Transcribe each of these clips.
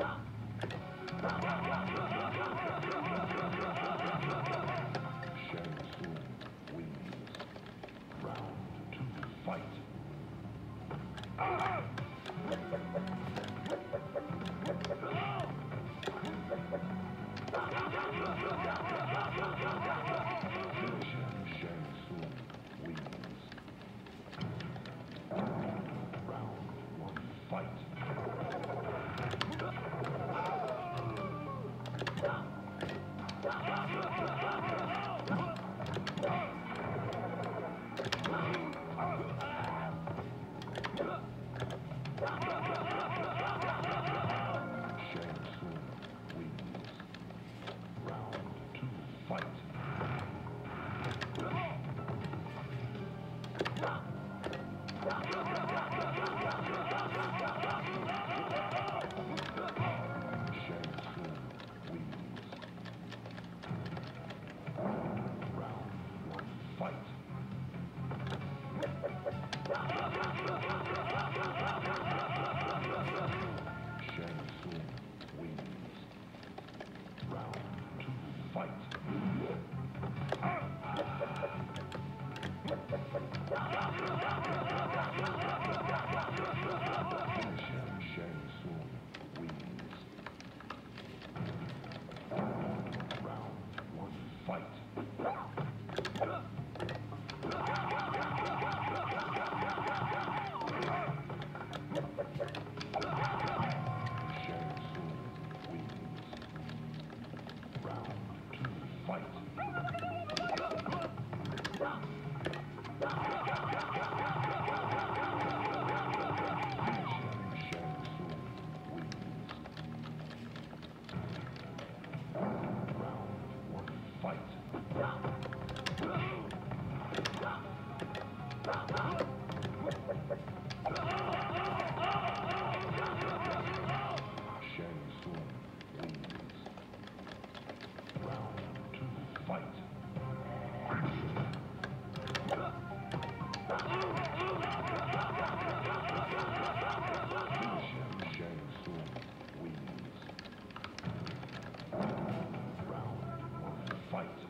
자. fight. fight. fight. Fight.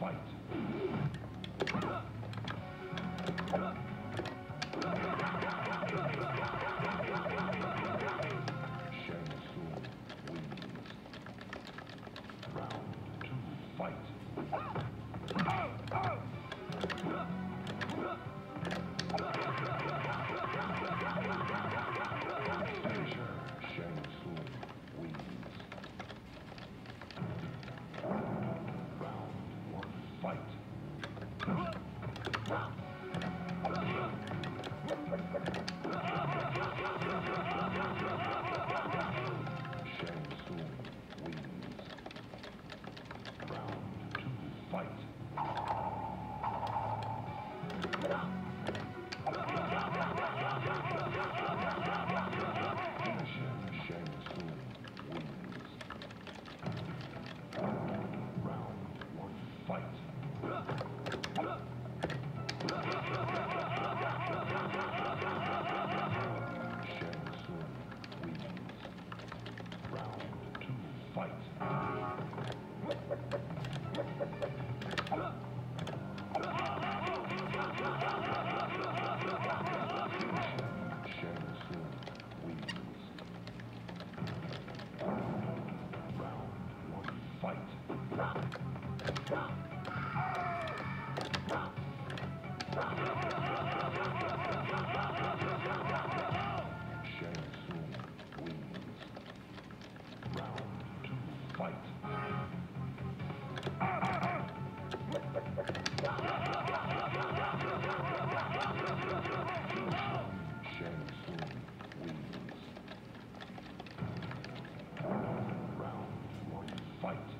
fight. fight. Round one, fight. fight.